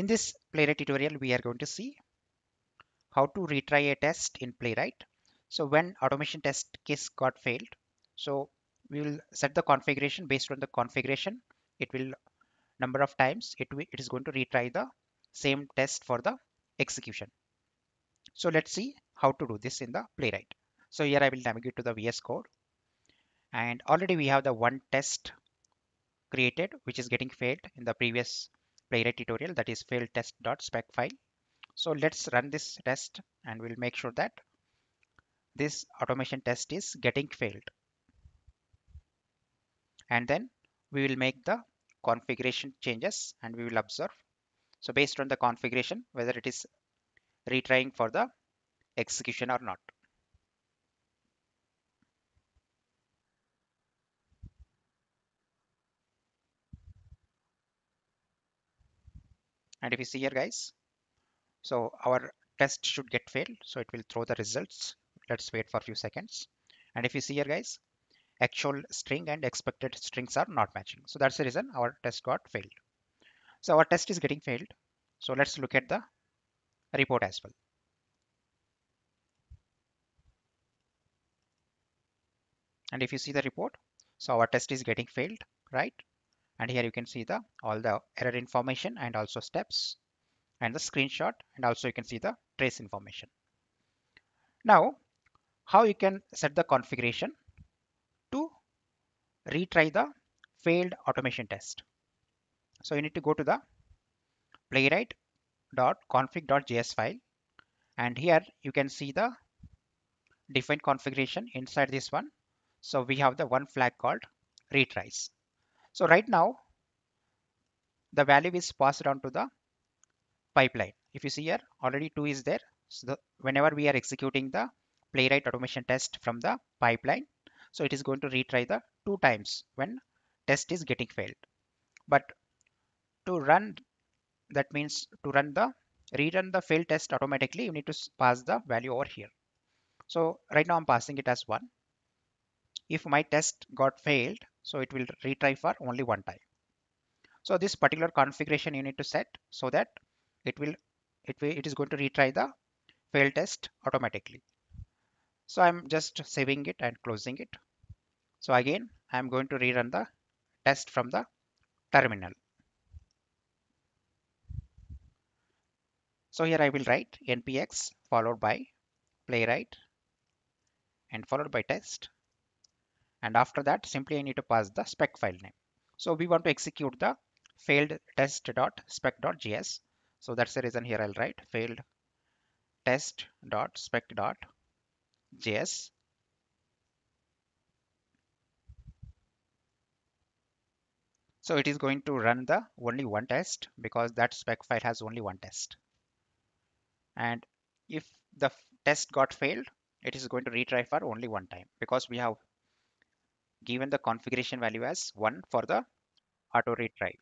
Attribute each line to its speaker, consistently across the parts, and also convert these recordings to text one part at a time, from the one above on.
Speaker 1: In this Playwright tutorial, we are going to see how to retry a test in Playwright. So when automation test case got failed, so we will set the configuration based on the configuration. It will number of times it, it is going to retry the same test for the execution. So let's see how to do this in the Playwright. So here I will navigate to the VS Code and already we have the one test created which is getting failed in the previous playwright tutorial that is failed test.spec file. So let's run this test and we'll make sure that this automation test is getting failed. And then we will make the configuration changes and we will observe. So based on the configuration whether it is retrying for the execution or not and if you see here guys so our test should get failed so it will throw the results. Let's wait for a few seconds. And if you see here guys actual string and expected strings are not matching. So that's the reason our test got failed. So our test is getting failed. So let's look at the report as well. And if you see the report so our test is getting failed right and here you can see the all the error information and also steps and the screenshot. And also you can see the trace information. Now how you can set the configuration to retry the failed automation test? So you need to go to the playwright.config.js file. And here you can see the defined configuration inside this one. So we have the one flag called retries so right now, the value is passed on to the pipeline. If you see here, already 2 is there. So the, whenever we are executing the playwright automation test from the pipeline, so it is going to retry the two times when test is getting failed. But to run, that means to run the rerun the failed test automatically, you need to pass the value over here. So right now I'm passing it as 1. If my test got failed, so it will retry for only one time. So this particular configuration you need to set so that it will it will it is going to retry the fail test automatically. So I'm just saving it and closing it. So again I'm going to rerun the test from the terminal. So here I will write npx followed by playwright and followed by test and after that simply I need to pass the spec file name. So we want to execute the failed test.spec.js. So that's the reason here I'll write failed test.spec.js. So it is going to run the only one test because that spec file has only one test. And if the test got failed, it is going to retry for only one time because we have given the configuration value as 1 for the auto retry.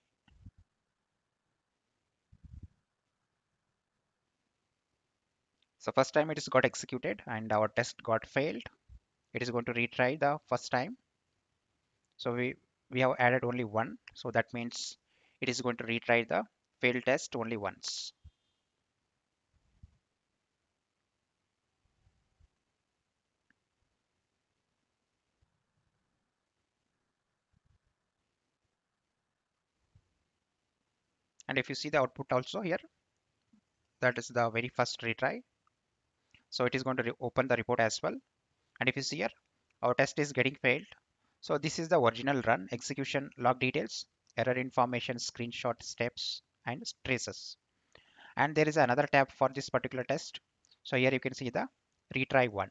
Speaker 1: So first time it is got executed and our test got failed. It is going to retry the first time. So we, we have added only one. So that means it is going to retry the failed test only once. And if you see the output also here that is the very first retry. So it is going to open the report as well. And if you see here our test is getting failed. So this is the original run execution log details error information screenshot steps and traces. And there is another tab for this particular test. So here you can see the retry one.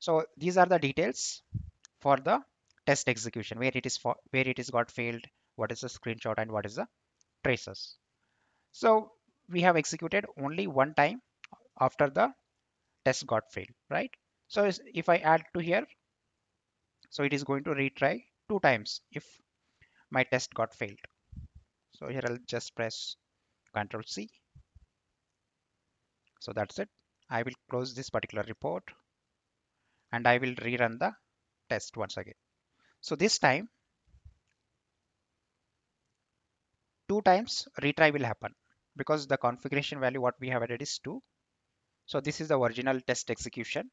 Speaker 1: So these are the details for the test execution where it is for where it is got failed what is the screenshot and what is the traces. So we have executed only one time after the test got failed, right? So if I add to here, so it is going to retry two times if my test got failed. So here I'll just press Control C. So that's it. I will close this particular report and I will rerun the test once again. So this time two times retry will happen because the configuration value what we have added is 2 so this is the original test execution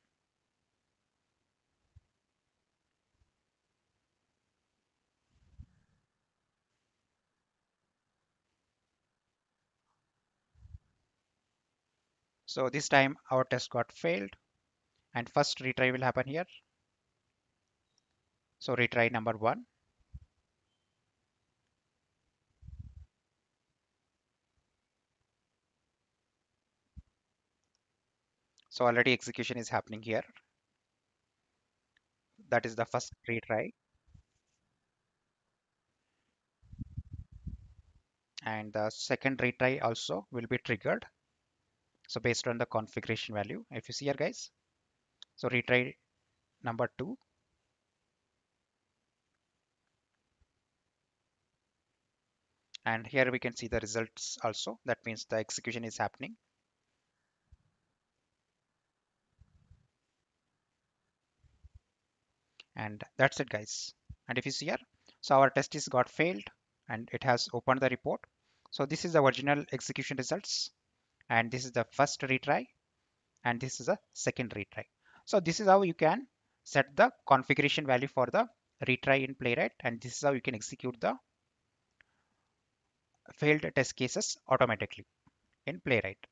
Speaker 1: So this time our test got failed and first retry will happen here. So retry number one. So already execution is happening here. That is the first retry. And the second retry also will be triggered so based on the configuration value, if you see here guys, so retry number two. And here we can see the results also. That means the execution is happening. And that's it guys. And if you see here, so our test is got failed and it has opened the report. So this is the original execution results and this is the first retry and this is a second retry. So this is how you can set the configuration value for the retry in Playwright and this is how you can execute the failed test cases automatically in Playwright.